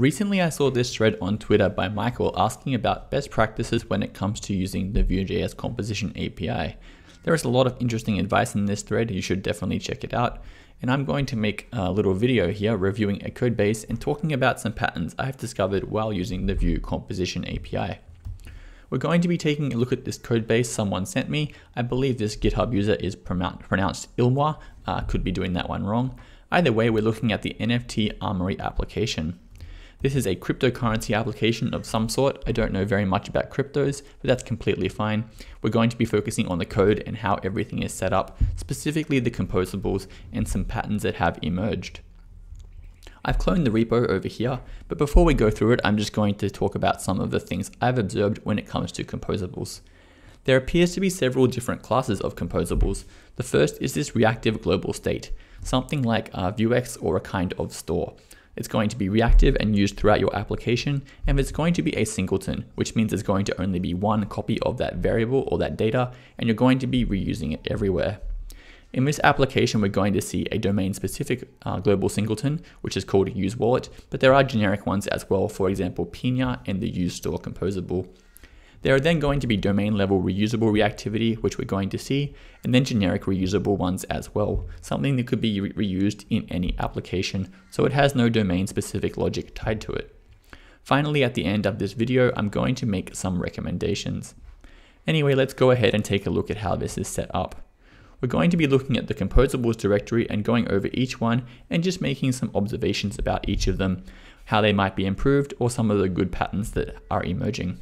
Recently, I saw this thread on Twitter by Michael asking about best practices when it comes to using the Vue.js composition API. There is a lot of interesting advice in this thread, you should definitely check it out. And I'm going to make a little video here reviewing a code base and talking about some patterns I've discovered while using the Vue composition API. We're going to be taking a look at this code base someone sent me. I believe this GitHub user is pronounced Ilmois, uh, could be doing that one wrong. Either way, we're looking at the NFT Armory application. This is a cryptocurrency application of some sort. I don't know very much about cryptos, but that's completely fine. We're going to be focusing on the code and how everything is set up, specifically the composables and some patterns that have emerged. I've cloned the repo over here, but before we go through it, I'm just going to talk about some of the things I've observed when it comes to composables. There appears to be several different classes of composables. The first is this reactive global state, something like a Vuex or a kind of store. It's going to be reactive and used throughout your application, and it's going to be a singleton, which means there's going to only be one copy of that variable or that data, and you're going to be reusing it everywhere. In this application, we're going to see a domain-specific uh, global singleton, which is called useWallet, but there are generic ones as well, for example, Pinia and the useStore composable. There are then going to be domain level reusable reactivity, which we're going to see, and then generic reusable ones as well, something that could be re reused in any application, so it has no domain specific logic tied to it. Finally, at the end of this video, I'm going to make some recommendations. Anyway, let's go ahead and take a look at how this is set up. We're going to be looking at the composables directory and going over each one and just making some observations about each of them, how they might be improved or some of the good patterns that are emerging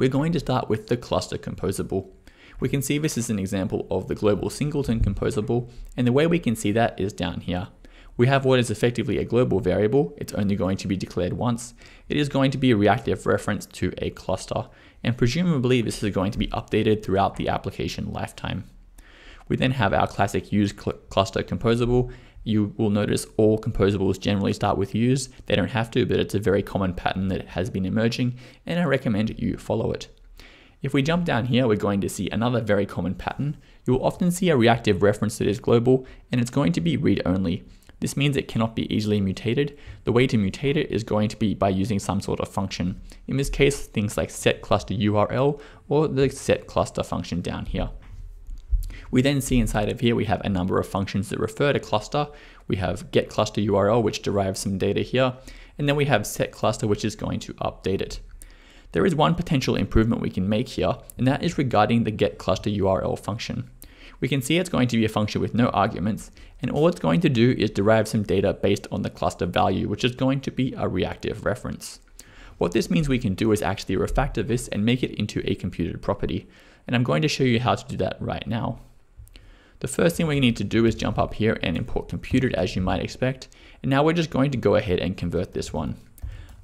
we're going to start with the cluster composable. We can see this is an example of the global singleton composable, and the way we can see that is down here. We have what is effectively a global variable, it's only going to be declared once. It is going to be a reactive reference to a cluster, and presumably this is going to be updated throughout the application lifetime. We then have our classic use cl cluster composable, you will notice all composables generally start with use. They don't have to, but it's a very common pattern that has been emerging, and I recommend you follow it. If we jump down here, we're going to see another very common pattern. You will often see a reactive reference that is global, and it's going to be read-only. This means it cannot be easily mutated. The way to mutate it is going to be by using some sort of function. In this case, things like set cluster URL or the set cluster function down here. We then see inside of here, we have a number of functions that refer to cluster. We have get cluster URL, which derives some data here. And then we have set cluster, which is going to update it. There is one potential improvement we can make here, and that is regarding the get cluster URL function. We can see it's going to be a function with no arguments, and all it's going to do is derive some data based on the cluster value, which is going to be a reactive reference. What this means we can do is actually refactor this and make it into a computed property, and I'm going to show you how to do that right now. The first thing we need to do is jump up here and import computed as you might expect. And now we're just going to go ahead and convert this one.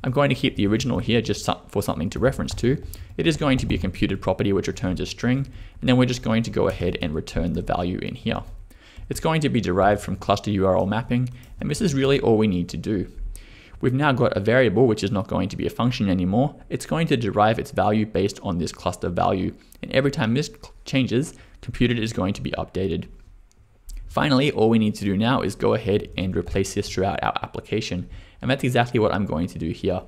I'm going to keep the original here just for something to reference to. It is going to be a computed property which returns a string, and then we're just going to go ahead and return the value in here. It's going to be derived from cluster URL mapping, and this is really all we need to do. We've now got a variable which is not going to be a function anymore. It's going to derive its value based on this cluster value, and every time this changes, computed is going to be updated. Finally, all we need to do now is go ahead and replace this throughout our application. And that's exactly what I'm going to do here.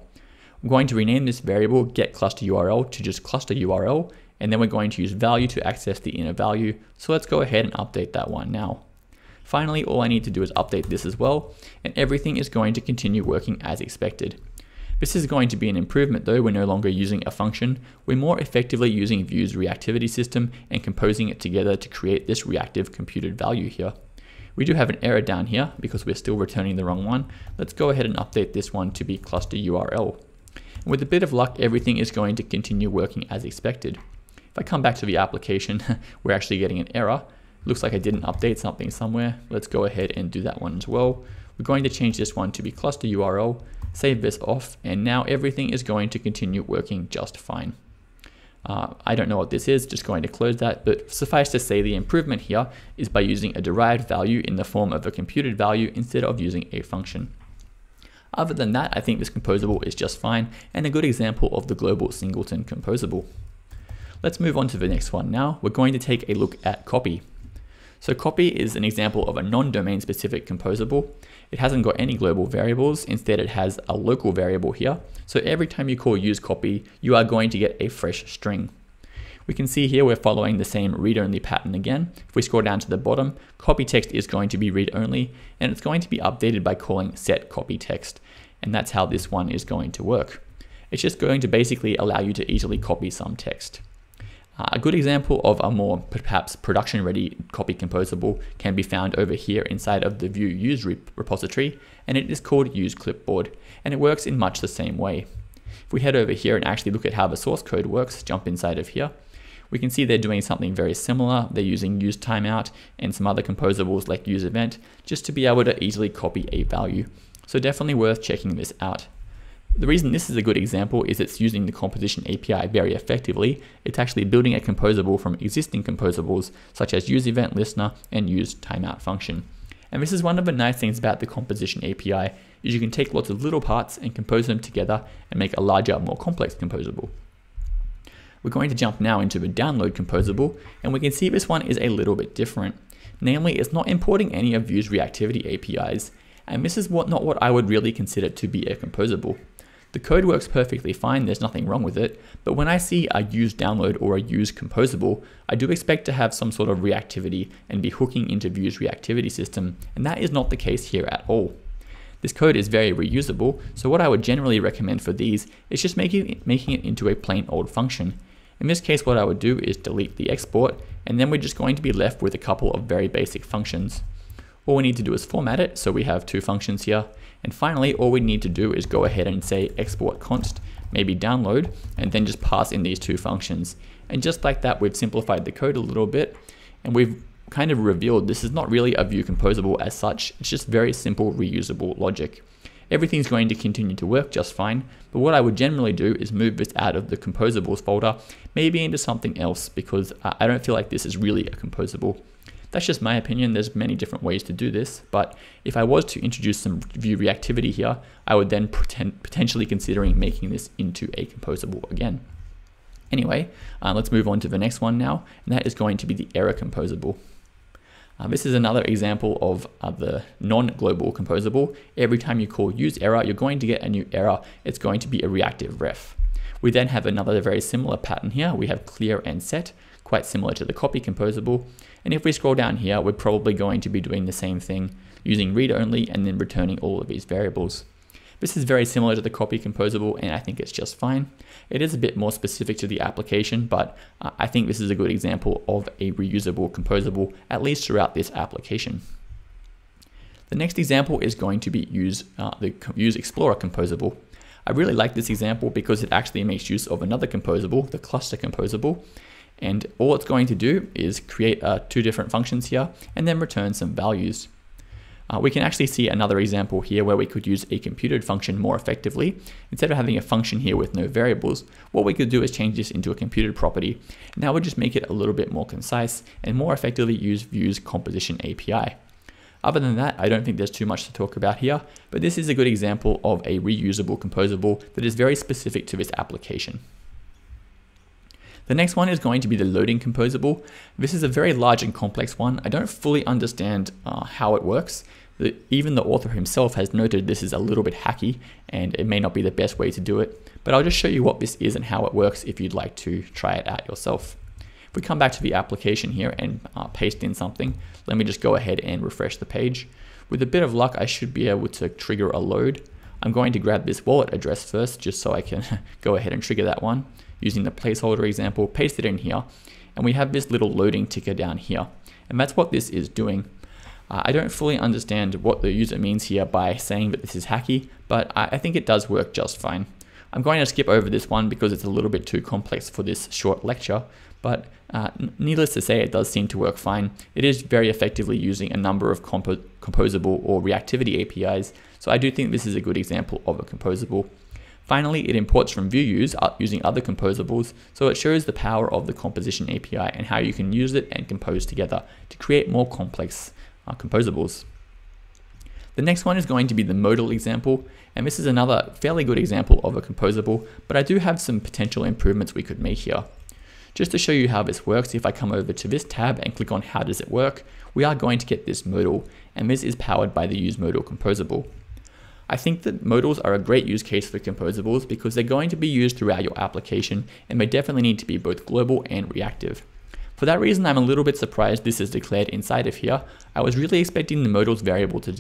I'm going to rename this variable get cluster URL to just cluster URL, and then we're going to use value to access the inner value. So let's go ahead and update that one now. Finally, all I need to do is update this as well, and everything is going to continue working as expected. This is going to be an improvement though, we're no longer using a function, we're more effectively using Vue's reactivity system and composing it together to create this reactive computed value here. We do have an error down here because we're still returning the wrong one. Let's go ahead and update this one to be cluster URL. And with a bit of luck, everything is going to continue working as expected. If I come back to the application, we're actually getting an error. Looks like I didn't update something somewhere. Let's go ahead and do that one as well. We're going to change this one to be cluster URL save this off, and now everything is going to continue working just fine. Uh, I don't know what this is, just going to close that, but suffice to say the improvement here is by using a derived value in the form of a computed value instead of using a function. Other than that, I think this composable is just fine and a good example of the global singleton composable. Let's move on to the next one now. We're going to take a look at copy. So copy is an example of a non-domain specific composable. It hasn't got any global variables. Instead, it has a local variable here. So every time you call use copy, you are going to get a fresh string. We can see here we're following the same read-only pattern again. If we scroll down to the bottom, copy text is going to be read-only, and it's going to be updated by calling set copy text. And that's how this one is going to work. It's just going to basically allow you to easily copy some text. Uh, a good example of a more perhaps production ready copy composable can be found over here inside of the VueUse repository, and it is called use clipboard, and it works in much the same way. If we head over here and actually look at how the source code works, jump inside of here, we can see they're doing something very similar. They're using use timeout and some other composables like use event just to be able to easily copy a value. So definitely worth checking this out. The reason this is a good example is it's using the composition API very effectively. It's actually building a composable from existing composables such as use event listener and use timeout function. And this is one of the nice things about the composition API is you can take lots of little parts and compose them together and make a larger, more complex composable. We're going to jump now into the download composable and we can see this one is a little bit different. Namely, it's not importing any of Vue's reactivity APIs and this is what not what I would really consider to be a composable. The code works perfectly fine, there's nothing wrong with it, but when I see a use download or a use composable, I do expect to have some sort of reactivity and be hooking into Vue's reactivity system, and that is not the case here at all. This code is very reusable, so what I would generally recommend for these is just making it, making it into a plain old function. In this case, what I would do is delete the export, and then we're just going to be left with a couple of very basic functions. All we need to do is format it, so we have two functions here, and finally, all we need to do is go ahead and say export const, maybe download, and then just pass in these two functions. And just like that, we've simplified the code a little bit, and we've kind of revealed this is not really a Vue composable as such, it's just very simple reusable logic. Everything's going to continue to work just fine, but what I would generally do is move this out of the composables folder, maybe into something else, because I don't feel like this is really a composable. That's just my opinion. There's many different ways to do this, but if I was to introduce some Vue reactivity here, I would then pretend, potentially considering making this into a composable again. Anyway, uh, let's move on to the next one now, and that is going to be the error composable. Uh, this is another example of uh, the non-global composable. Every time you call use error, you're going to get a new error. It's going to be a reactive ref. We then have another very similar pattern here. We have clear and set, quite similar to the copy composable. And if we scroll down here, we're probably going to be doing the same thing using read only and then returning all of these variables. This is very similar to the copy composable and I think it's just fine. It is a bit more specific to the application, but uh, I think this is a good example of a reusable composable, at least throughout this application. The next example is going to be use uh, the use Explorer composable. I really like this example because it actually makes use of another composable, the cluster composable, and all it's going to do is create uh, two different functions here and then return some values. Uh, we can actually see another example here where we could use a computed function more effectively. Instead of having a function here with no variables, what we could do is change this into a computed property. Now we'll just make it a little bit more concise and more effectively use Vue's composition API. Other than that, I don't think there's too much to talk about here, but this is a good example of a reusable composable that is very specific to this application. The next one is going to be the loading composable. This is a very large and complex one. I don't fully understand uh, how it works. The, even the author himself has noted this is a little bit hacky and it may not be the best way to do it, but I'll just show you what this is and how it works if you'd like to try it out yourself. If we come back to the application here and uh, paste in something, let me just go ahead and refresh the page. With a bit of luck, I should be able to trigger a load. I'm going to grab this wallet address first, just so I can go ahead and trigger that one using the placeholder example, paste it in here, and we have this little loading ticker down here. And that's what this is doing. Uh, I don't fully understand what the user means here by saying that this is hacky, but I, I think it does work just fine. I'm going to skip over this one because it's a little bit too complex for this short lecture, but uh, needless to say, it does seem to work fine. It is very effectively using a number of compo composable or reactivity APIs, so I do think this is a good example of a composable. Finally, it imports from VueUse uh, using other composables, so it shows the power of the composition API and how you can use it and compose together to create more complex uh, composables. The next one is going to be the modal example, and this is another fairly good example of a composable, but I do have some potential improvements we could make here. Just to show you how this works, if I come over to this tab and click on how does it work, we are going to get this modal, and this is powered by the use modal composable. I think that modals are a great use case for composables because they're going to be used throughout your application and they definitely need to be both global and reactive. For that reason, I'm a little bit surprised this is declared inside of here. I was really expecting the modals variable to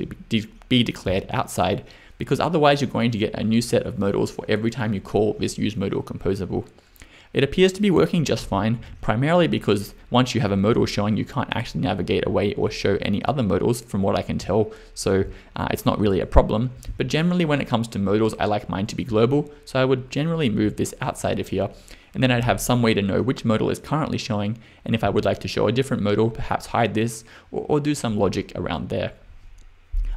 be declared outside because otherwise you're going to get a new set of modals for every time you call this use modal composable. It appears to be working just fine, primarily because once you have a modal showing, you can't actually navigate away or show any other modals from what I can tell, so uh, it's not really a problem. But generally when it comes to modals, I like mine to be global, so I would generally move this outside of here, and then I'd have some way to know which modal is currently showing, and if I would like to show a different modal, perhaps hide this, or, or do some logic around there.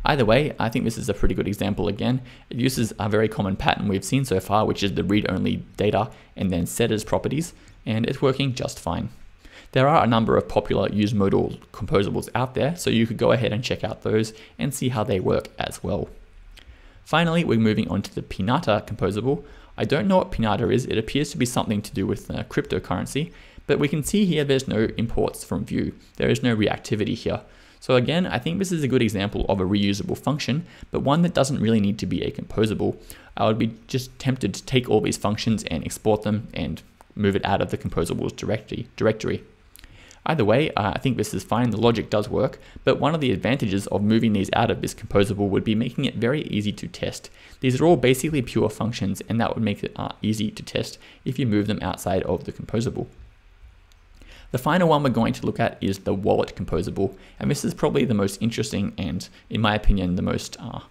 Either way, I think this is a pretty good example again. It uses a very common pattern we've seen so far, which is the read-only data and then setters properties, and it's working just fine. There are a number of popular use modal composables out there, so you could go ahead and check out those and see how they work as well. Finally, we're moving on to the Pinata composable. I don't know what Pinata is, it appears to be something to do with uh, cryptocurrency, but we can see here there's no imports from Vue. There is no reactivity here. So again, I think this is a good example of a reusable function, but one that doesn't really need to be a composable. I would be just tempted to take all these functions and export them and move it out of the composables directory. Either way, uh, I think this is fine, the logic does work, but one of the advantages of moving these out of this composable would be making it very easy to test. These are all basically pure functions and that would make it uh, easy to test if you move them outside of the composable. The final one we're going to look at is the wallet composable, and this is probably the most interesting and, in my opinion, the most uh,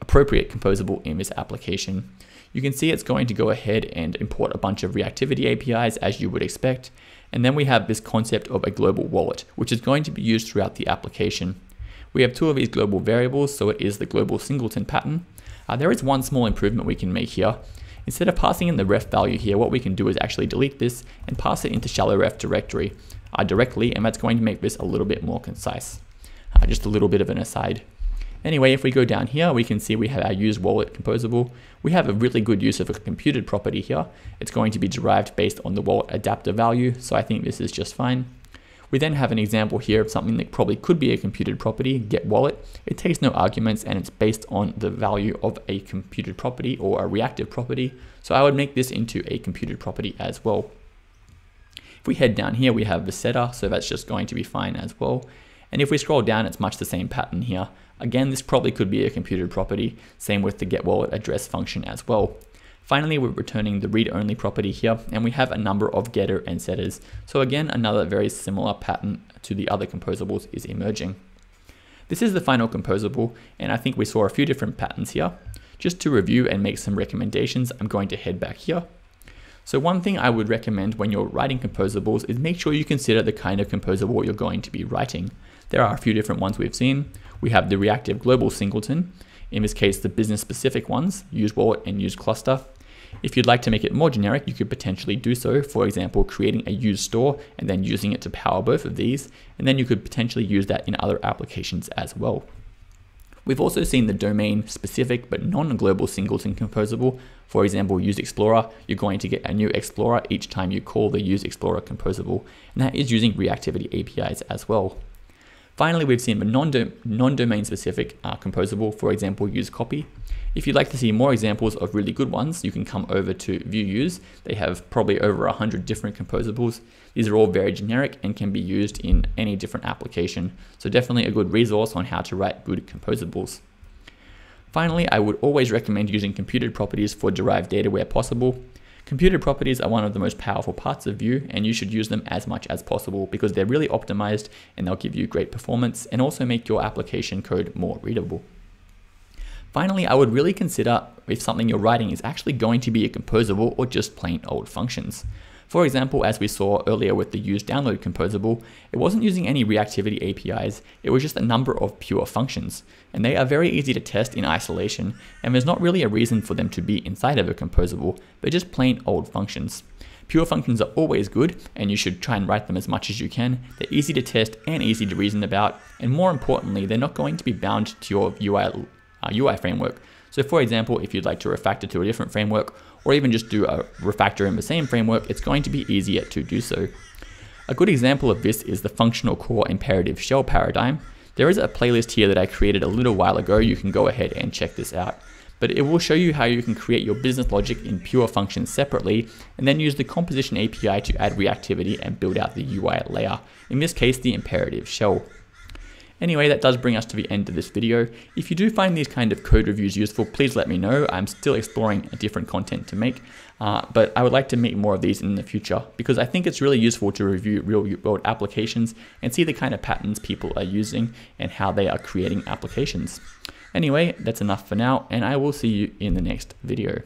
appropriate composable in this application. You can see it's going to go ahead and import a bunch of reactivity APIs as you would expect, and then we have this concept of a global wallet, which is going to be used throughout the application. We have two of these global variables, so it is the global singleton pattern. Uh, there is one small improvement we can make here, Instead of passing in the ref value here, what we can do is actually delete this and pass it into shallow ref directory uh, directly, and that's going to make this a little bit more concise. Uh, just a little bit of an aside. Anyway, if we go down here, we can see we have our use wallet composable. We have a really good use of a computed property here. It's going to be derived based on the wallet adapter value, so I think this is just fine. We then have an example here of something that probably could be a computed property, get wallet. It takes no arguments and it's based on the value of a computed property or a reactive property. So I would make this into a computed property as well. If we head down here, we have the setter, so that's just going to be fine as well. And if we scroll down, it's much the same pattern here. Again, this probably could be a computed property, same with the get wallet address function as well. Finally, we're returning the read-only property here, and we have a number of getter and setters. So again, another very similar pattern to the other composables is emerging. This is the final composable, and I think we saw a few different patterns here. Just to review and make some recommendations, I'm going to head back here. So one thing I would recommend when you're writing composables is make sure you consider the kind of composable you're going to be writing. There are a few different ones we've seen. We have the reactive global singleton, in this case the business specific ones, use wallet and use cluster, if you'd like to make it more generic, you could potentially do so, for example, creating a use store and then using it to power both of these, and then you could potentially use that in other applications as well. We've also seen the domain specific but non-global singleton composable. For example, use Explorer, you're going to get a new Explorer each time you call the use Explorer composable, and that is using reactivity APIs as well. Finally, we've seen a non-domain specific uh, composable, for example, use copy. If you'd like to see more examples of really good ones, you can come over to Vue Use. They have probably over 100 different composables. These are all very generic and can be used in any different application. So definitely a good resource on how to write good composables. Finally, I would always recommend using computed properties for derived data where possible. Computed properties are one of the most powerful parts of Vue and you should use them as much as possible because they're really optimized and they'll give you great performance and also make your application code more readable. Finally, I would really consider if something you're writing is actually going to be a composable or just plain old functions. For example, as we saw earlier with the use download composable, it wasn't using any reactivity APIs, it was just a number of pure functions. And they are very easy to test in isolation, and there's not really a reason for them to be inside of a composable, but just plain old functions. Pure functions are always good, and you should try and write them as much as you can. They're easy to test and easy to reason about, and more importantly, they're not going to be bound to your UI, uh, UI framework. So for example, if you'd like to refactor to a different framework, or even just do a refactor in the same framework, it's going to be easier to do so. A good example of this is the functional core imperative shell paradigm. There is a playlist here that I created a little while ago. You can go ahead and check this out. But it will show you how you can create your business logic in pure functions separately and then use the composition API to add reactivity and build out the UI layer. In this case, the imperative shell. Anyway, that does bring us to the end of this video. If you do find these kind of code reviews useful, please let me know. I'm still exploring a different content to make, uh, but I would like to make more of these in the future because I think it's really useful to review real world applications and see the kind of patterns people are using and how they are creating applications. Anyway, that's enough for now, and I will see you in the next video.